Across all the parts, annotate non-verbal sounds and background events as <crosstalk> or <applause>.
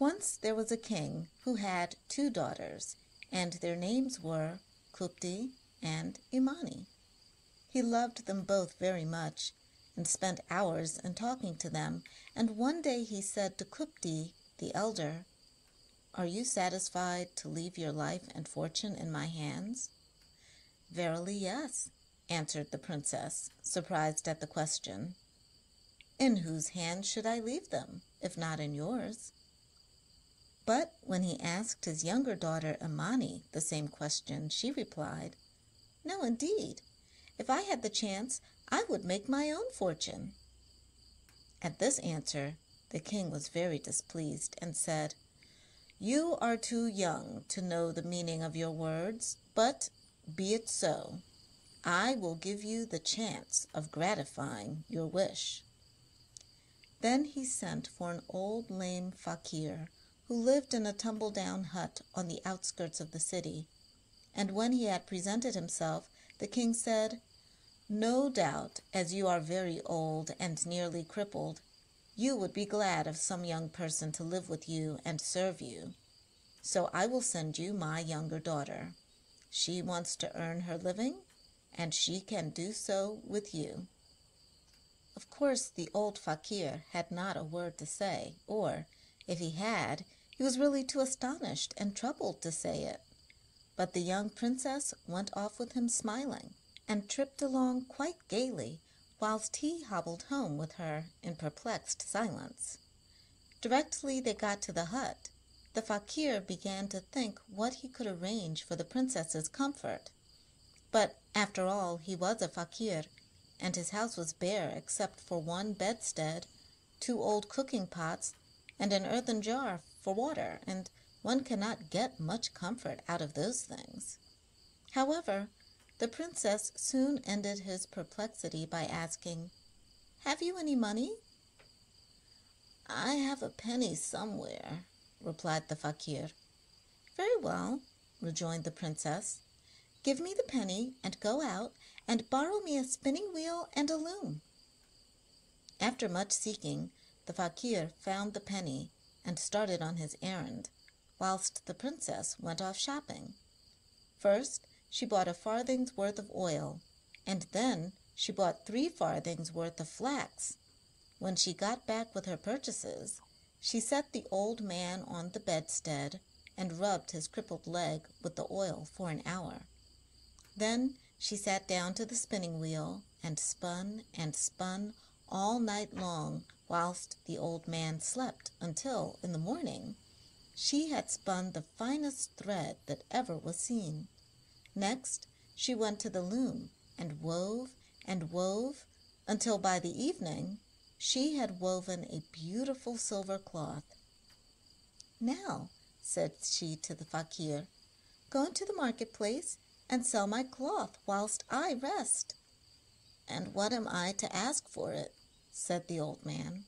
Once there was a king who had two daughters, and their names were Kupti and Imani. He loved them both very much, and spent hours in talking to them, and one day he said to Kupti, the elder, "Are you satisfied to leave your life and fortune in my hands?" "Verily, yes," answered the princess, surprised at the question. "In whose hands should I leave them, if not in yours?" But when he asked his younger daughter Imani the same question, she replied, "No, indeed. If I had the chance I would make my own fortune." At this answer the king was very displeased, and said, "You are too young to know the meaning of your words, but be it so. I will give you the chance of gratifying your wish." Then he sent for an old lame fakir who lived in a tumble down hut on the outskirts of the city, and when he had presented himself the king said, "No doubt, as you are very old and nearly crippled, you would be glad of some young person to live with you and serve you. So I will send you my younger daughter. She wants to earn her living, and she can do so with you." Of course the old fakir had not a word to say, or, if he had, he was really too astonished and troubled to say it. But the young princess went off with him smiling, and tripped along quite gaily, whilst he hobbled home with her in perplexed silence. Directly they got to the hut, the fakir began to think what he could arrange for the princess's comfort. But after all he was a fakir, and his house was bare except for one bedstead, two old cooking pots, and an earthen jar for water, and one cannot get much comfort out of those things. However, the princess soon ended his perplexity by asking, "Have you any money?" "I have a penny somewhere," replied the fakir. "Very well," rejoined the princess. "Give me the penny and go out and borrow me a spinning wheel and a loom." After much seeking the fakir found the penny and started on his errand, whilst the princess went off shopping. First she bought a farthing's worth of oil, and then she bought three farthings' worth of flax. When she got back with her purchases, she set the old man on the bedstead and rubbed his crippled leg with the oil for an hour. Then she sat down to the spinning wheel and spun and spun all night long whilst the old man slept until, in the morning, she had spun the finest thread that ever was seen. Next she went to the loom and wove and wove until by the evening she had woven a beautiful silver cloth. "Now," said she to the fakir, "go into the market-place and sell my cloth whilst I rest." "And what am I to ask for it?" Said the old man.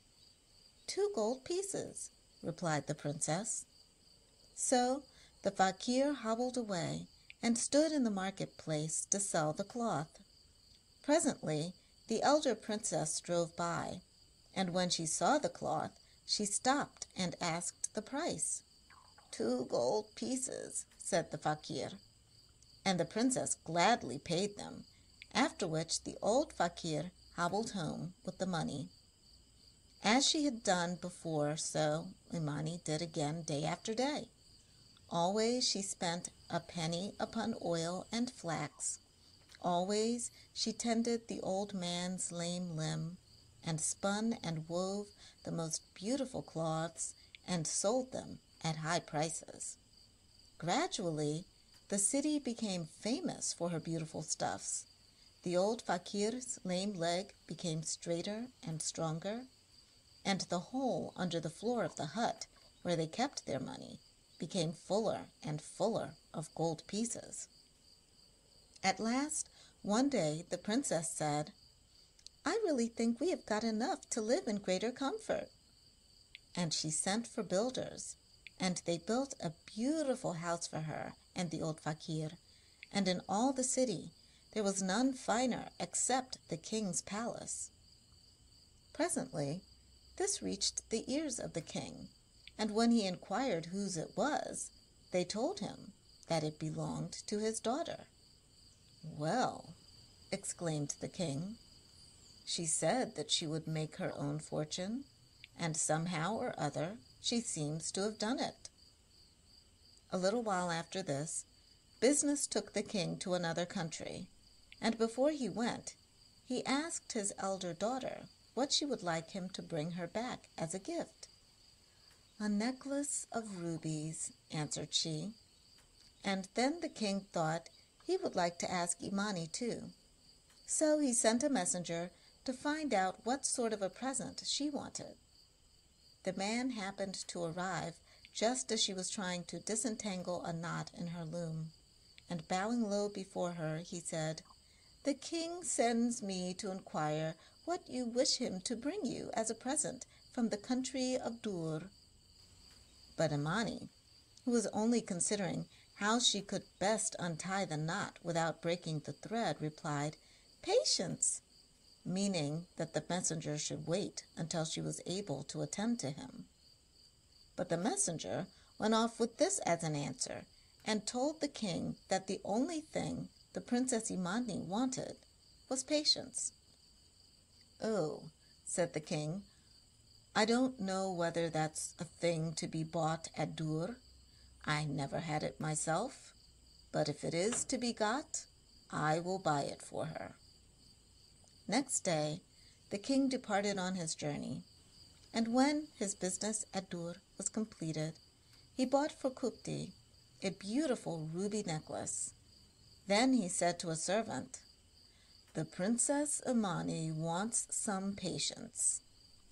Two gold pieces," replied the princess. So the fakir hobbled away and stood in the market-place to sell the cloth. Presently the elder princess drove by, and when she saw the cloth she stopped and asked the price. Two gold pieces," said the fakir, and the princess gladly paid them, after which the old fakir hobbled home with the money. As she had done before so Imani did again day after day. Always she spent a penny upon oil and flax. Always she tended the old man's lame limb, and spun and wove the most beautiful cloths and sold them at high prices. Gradually the city became famous for her beautiful stuffs. The old fakir's lame leg became straighter and stronger, and the hole under the floor of the hut where they kept their money became fuller and fuller of gold pieces. At last one day the princess said, "I really think we have got enough to live in greater comfort." And she sent for builders, and they built a beautiful house for her and the old fakir, and in all the city there was none finer except the king's palace. Presently this reached the ears of the king, and when he inquired whose it was, they told him that it belonged to his daughter. Well, exclaimed the king, she said that she would make her own fortune, and somehow or other she seems to have done it. A little while after this, business took the king to another country, and before he went, he asked his elder daughter what she would like him to bring her back as a gift. A necklace of rubies, answered she. And then the king thought he would like to ask Imani too. So he sent a messenger to find out what sort of a present she wanted. The man happened to arrive just as she was trying to disentangle a knot in her loom, and bowing low before her, he said, The king sends me to inquire what you wish him to bring you as a present from the country of Dur. But Imani, who was only considering how she could best untie the knot without breaking the thread, replied, Patience, meaning that the messenger should wait until she was able to attend to him. But the messenger went off with this as an answer, and told the king that the only thing the Princess Imani wanted was patience. Oh, said the king, I don't know whether that's a thing to be bought at Dur. I never had it myself, but if it is to be got, I will buy it for her. Next day, the king departed on his journey, and when his business at Dur was completed, he bought for Kupti a beautiful ruby necklace. Then he said to a servant, The Princess Imani wants some patience.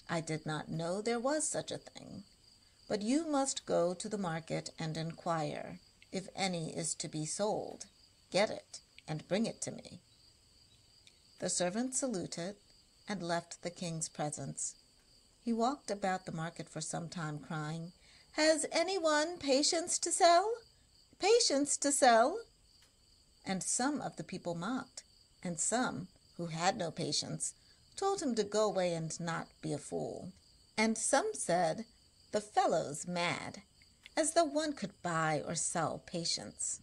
I did not know there was such a thing, but you must go to the market and inquire if any is to be sold. Get it and bring it to me. The servant saluted and left the king's presence. He walked about the market for some time, crying, Has anyone patience to sell? Patience to sell? And some of the people mocked, and some, who had no patience, told him to go away and not be a fool. And some said, The fellow's mad, as though one could buy or sell patience.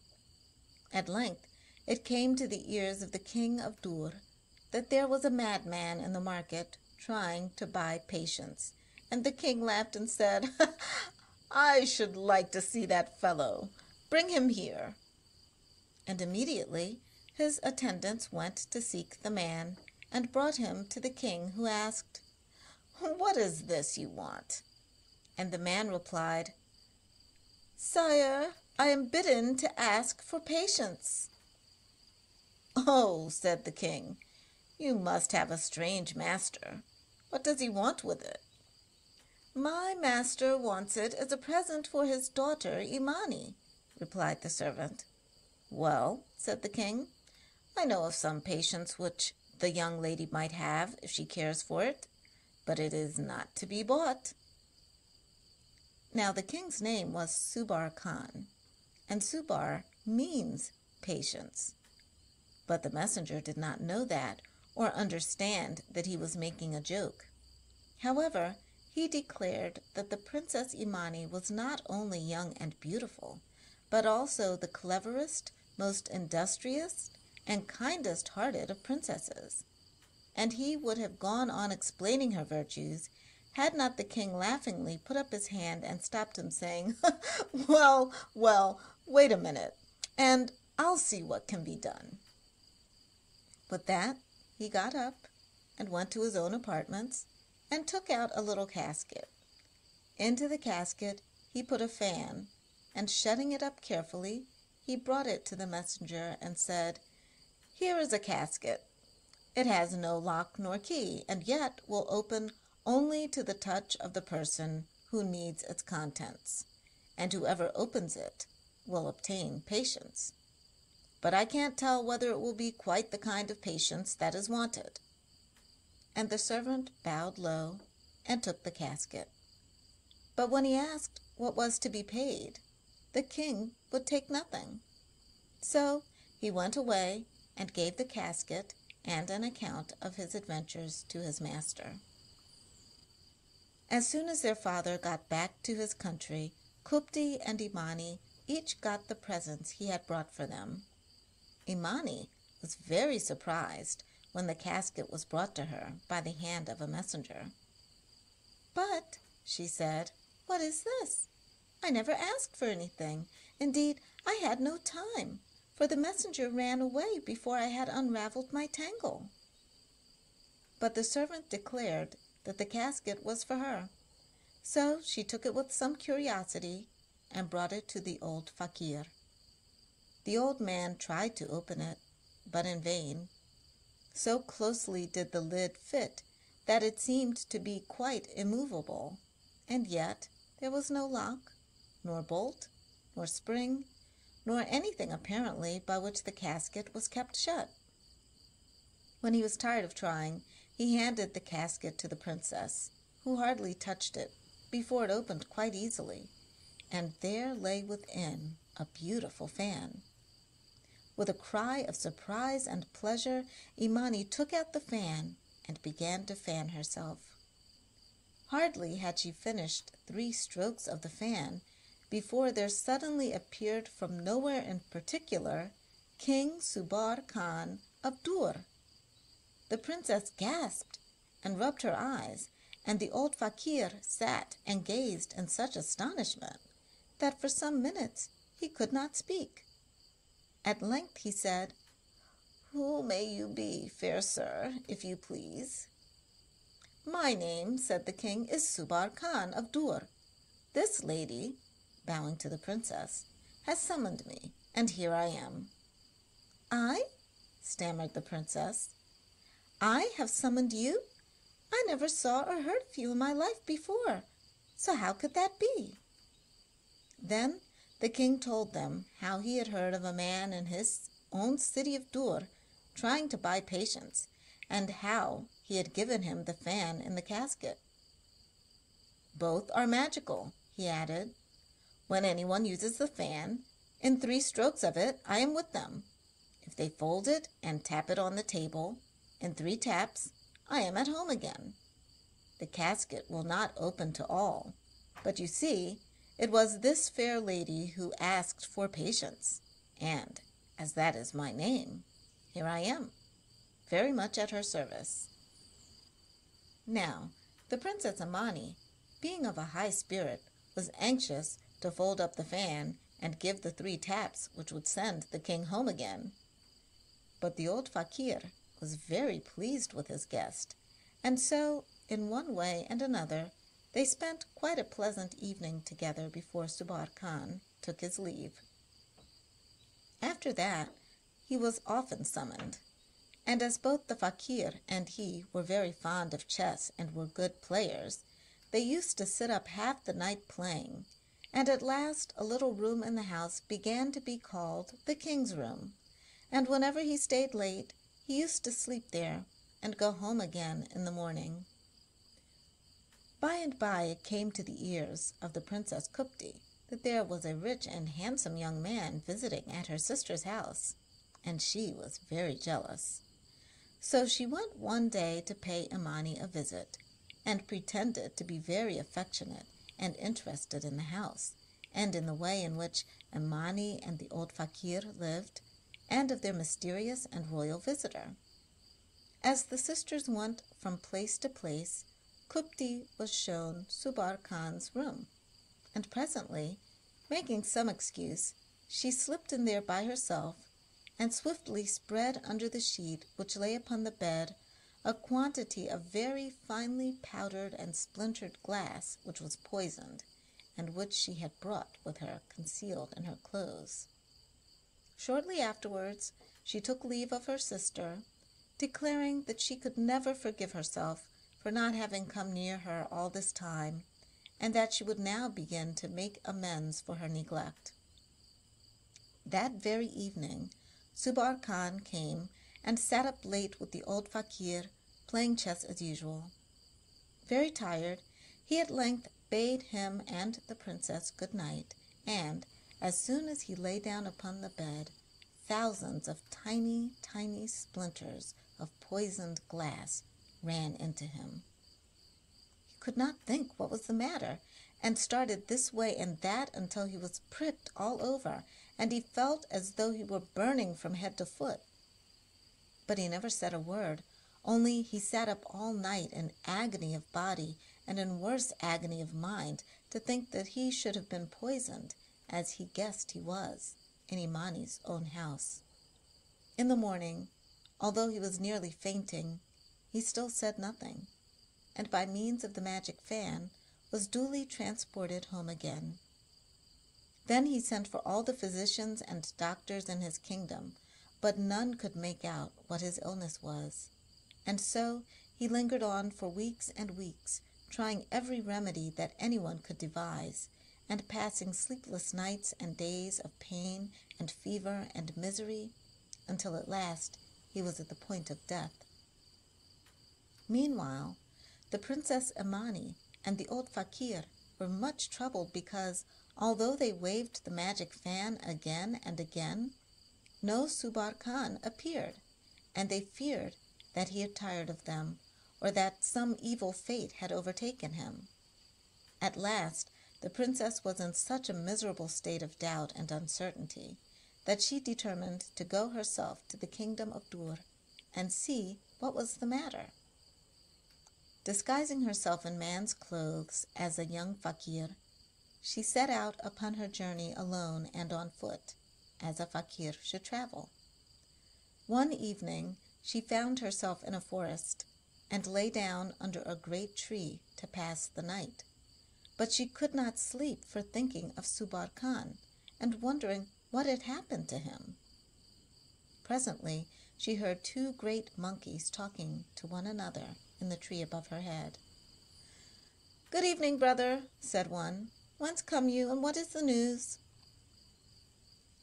At length it came to the ears of the king of Dur that there was a madman in the market trying to buy patience, and the king laughed and said, <laughs> I should like to see that fellow. Bring him here. And immediately his attendants went to seek the man and brought him to the king, who asked, What is this you want? And the man replied, Sire, I am bidden to ask for patience. Oh, said the king, you must have a strange master. What does he want with it? My master wants it as a present for his daughter Imani, replied the servant. Well, said the king, I know of some patience which the young lady might have if she cares for it, but it is not to be bought. Now the king's name was Subbar Khan, and Subbar means patience. But the messenger did not know that or understand that he was making a joke. However, he declared that the Princess Imani was not only young and beautiful, but also the cleverest, most industrious, and kindest hearted of princesses. And he would have gone on explaining her virtues had not the king laughingly put up his hand and stopped him, saying, <laughs> Well, well, wait a minute, and I'll see what can be done. With that, he got up and went to his own apartments and took out a little casket. Into the casket he put a fan, and shutting it up carefully, he brought it to the messenger and said, here is a casket. It has no lock nor key, and yet will open only to the touch of the person who needs its contents, and whoever opens it will obtain patience. But I can't tell whether it will be quite the kind of patience that is wanted. And the servant bowed low and took the casket. But when he asked what was to be paid, the king would take nothing. So he went away and gave the casket and an account of his adventures to his master. As soon as their father got back to his country, Kupti and Imani each got the presents he had brought for them. Imani was very surprised when the casket was brought to her by the hand of a messenger. But, she said, what is this? I never asked for anything. Indeed, I had no time, for the messenger ran away before I had unraveled my tangle. But the servant declared that the casket was for her. So she took it with some curiosity and brought it to the old fakir. The old man tried to open it, but in vain. So closely did the lid fit that it seemed to be quite immovable, and yet there was no lock, nor bolt, nor spring, nor anything apparently by which the casket was kept shut. When he was tired of trying, he handed the casket to the princess, who hardly touched it before it opened quite easily and there lay within a beautiful fan. With a cry of surprise and pleasure, Imani took out the fan and began to fan herself. Hardly had she finished three strokes of the fan before there suddenly appeared from nowhere in particular King Subbar Khan of Dur. The princess gasped and rubbed her eyes, and the old fakir sat and gazed in such astonishment that for some minutes he could not speak. At length he said, Who may you be, fair sir, if you please? My name, said the king, is Subbar Khan of Dur. This lady, bowing to the princess, has summoned me, and here I am. I? stammered the princess. I have summoned you? I never saw or heard of you in my life before, so how could that be? Then the king told them how he had heard of a man in his own city of Dur trying to buy patience, and how he had given him the fan in the casket. Both are magical, he added. When anyone uses the fan, in three strokes of it I am with them. If they fold it and tap it on the table, in three taps I am at home again. The casket will not open to all, but you see it was this fair lady who asked for patience, and, as that is my name, here I am, very much at her service. Now, the Princess Imani, being of a high spirit, was anxious to fold up the fan and give the three taps which would send the king home again. But the old fakir was very pleased with his guest, and so, in one way and another, they spent quite a pleasant evening together before Subbar Khan took his leave. After that, he was often summoned, and as both the fakir and he were very fond of chess and were good players, they used to sit up half the night playing, and at last a little room in the house began to be called the king's room, and whenever he stayed late, he used to sleep there and go home again in the morning. By and by it came to the ears of the Princess Kupti that there was a rich and handsome young man visiting at her sister's house, and she was very jealous. So she went one day to pay Imani a visit, and pretended to be very affectionate and interested in the house, and in the way in which Imani and the old fakir lived, and of their mysterious and royal visitor. As the sisters went from place to place, Kupti was shown Subbar Khan's room, and presently, making some excuse, she slipped in there by herself and swiftly spread under the sheet which lay upon the bed a quantity of very finely powdered and splintered glass which was poisoned, and which she had brought with her concealed in her clothes. Shortly afterwards she took leave of her sister, declaring that she could never forgive herself for not having come near her all this time, and that she would now begin to make amends for her neglect. That very evening, Subbar Khan came and sat up late with the old fakir, playing chess as usual. Very tired, he at length bade him and the princess good night, and, as soon as he lay down upon the bed, thousands of tiny, tiny splinters of poisoned glass ran into him. He could not think what was the matter, and started this way and that until he was pricked all over, and he felt as though he were burning from head to foot. But he never said a word, only he sat up all night in agony of body and in worse agony of mind to think that he should have been poisoned, as he guessed he was, in Imani's own house. In the morning, although he was nearly fainting, he still said nothing, and by means of the magic fan was duly transported home again. Then he sent for all the physicians and doctors in his kingdom, but none could make out what his illness was. And so he lingered on for weeks and weeks, trying every remedy that anyone could devise, and passing sleepless nights and days of pain and fever and misery, until at last he was at the point of death. Meanwhile, the Princess Imani and the old fakir were much troubled because, although they waved the magic fan again and again, no Subbar Khan appeared, and they feared that he had tired of them, or that some evil fate had overtaken him. At last, the princess was in such a miserable state of doubt and uncertainty that she determined to go herself to the kingdom of Dur and see what was the matter. Disguising herself in man's clothes as a young fakir, she set out upon her journey alone and on foot, as a fakir should travel. One evening she found herself in a forest and lay down under a great tree to pass the night. But she could not sleep for thinking of Subbar Khan and wondering what had happened to him. Presently she heard two great monkeys talking to one another in the tree above her head. Good evening, brother, said one. Whence come you, and what is the news?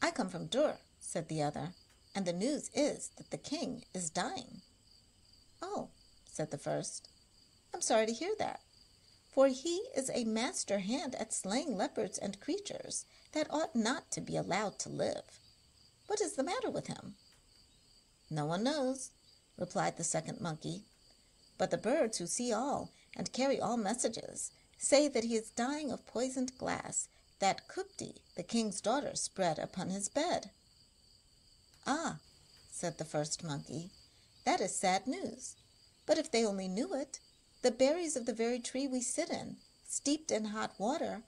I come from Dur, said the other, and the news is that the king is dying. Oh, said the first, I'm sorry to hear that, for he is a master hand at slaying leopards and creatures that ought not to be allowed to live. What is the matter with him? No one knows, replied the second monkey, but the birds who see all and carry all messages say that he is dying of poisoned glass that Kupti, the king's daughter, spread upon his bed. Ah, said the first monkey, that is sad news. But if they only knew it, the berries of the very tree we sit in, steeped in hot water,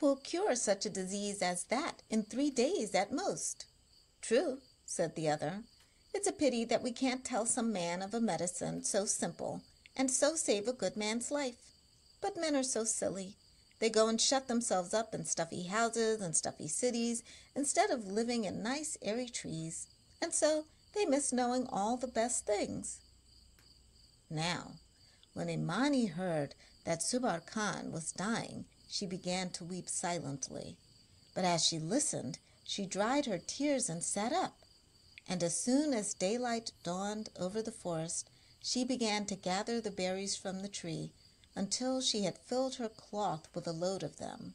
will cure such a disease as that in three days at most. True, said the other, it's a pity that we can't tell some man of a medicine so simple and so save a good man's life. But men are so silly. They go and shut themselves up in stuffy houses and stuffy cities instead of living in nice airy trees, and so they miss knowing all the best things. Now, when Imani heard that Subbar Khan was dying, she began to weep silently. But as she listened, she dried her tears and sat up and as soon as daylight dawned over the forest, she began to gather the berries from the tree until she had filled her cloth with a load of them.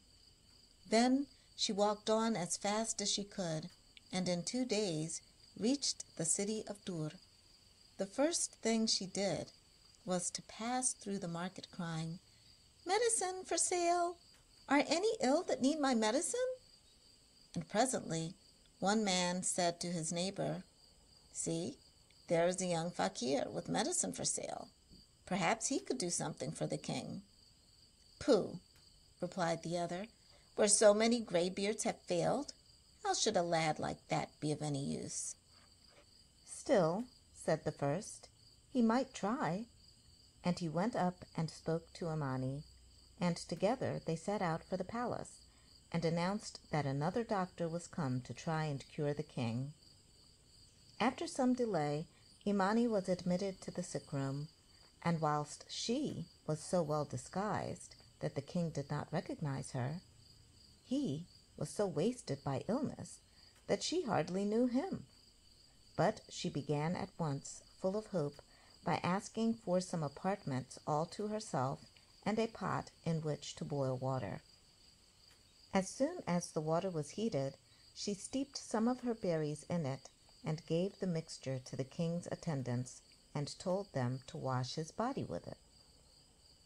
Then she walked on as fast as she could, and in two days reached the city of Dur. The first thing she did was to pass through the market crying, Medicine for sale! Are any ill that need my medicine? And presently one man said to his neighbor, See, there is a young fakir with medicine for sale. Perhaps he could do something for the king. Pooh, replied the other, where so many graybeards have failed, how should a lad like that be of any use? Still, said the first, he might try. And he went up and spoke to Imani, and together they set out for the palace and announced that another doctor was come to try and cure the king. After some delay, Imani was admitted to the sick room, and whilst she was so well disguised that the king did not recognize her, he was so wasted by illness that she hardly knew him. But she began at once, full of hope, by asking for some apartments all to herself and a pot in which to boil water. As soon as the water was heated, she steeped some of her berries in it and gave the mixture to the king's attendants and told them to wash his body with it.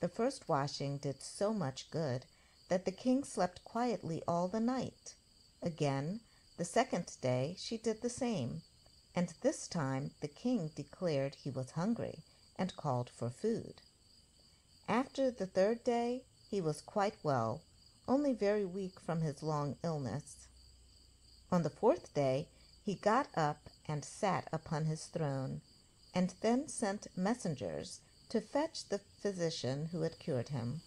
The first washing did so much good that the king slept quietly all the night. Again, the second day she did the same, and this time the king declared he was hungry and called for food. After the third day he was quite well, only very weak from his long illness. On the fourth day he got up and sat upon his throne, and then sent messengers to fetch the physician who had cured him.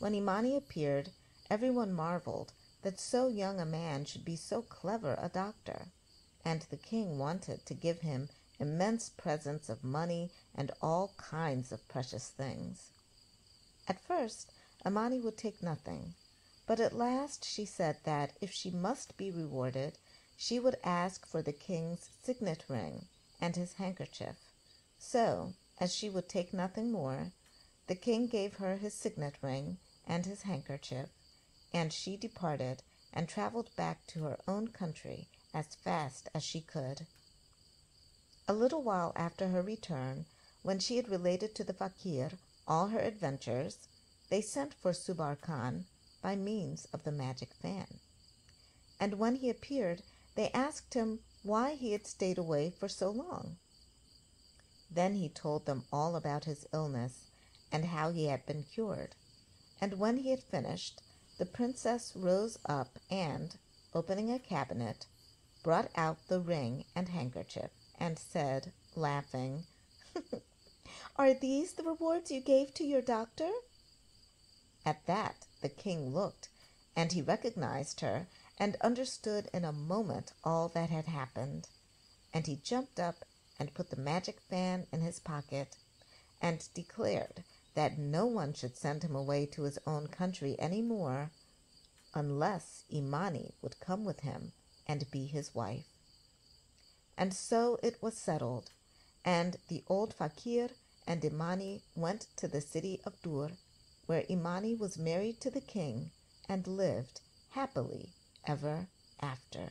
When Imani appeared, everyone marveled that so young a man should be so clever a doctor, and the king wanted to give him immense presents of money and all kinds of precious things. At first, Imani would take nothing, but at last she said that if she must be rewarded, she would ask for the king's signet ring and his handkerchief. So, as she would take nothing more, the king gave her his signet ring and his handkerchief, and she departed and travelled back to her own country as fast as she could. A little while after her return, when she had related to the fakir all her adventures, they sent for Subbar Khan by means of the magic fan. And when he appeared, they asked him why he had stayed away for so long. Then he told them all about his illness and how he had been cured. And when he had finished, the princess rose up and, opening a cabinet, brought out the ring and handkerchief and said, laughing, <laughs> Are these the rewards you gave to your doctor? At that the king looked, and he recognized her and understood in a moment all that had happened. And he jumped up and put the magic fan in his pocket and declared that no one should send him away to his own country any more unless Imani would come with him and be his wife. And so it was settled, and the old fakir and Imani went to the city of Dur, where Imani was married to the king and lived happily ever after.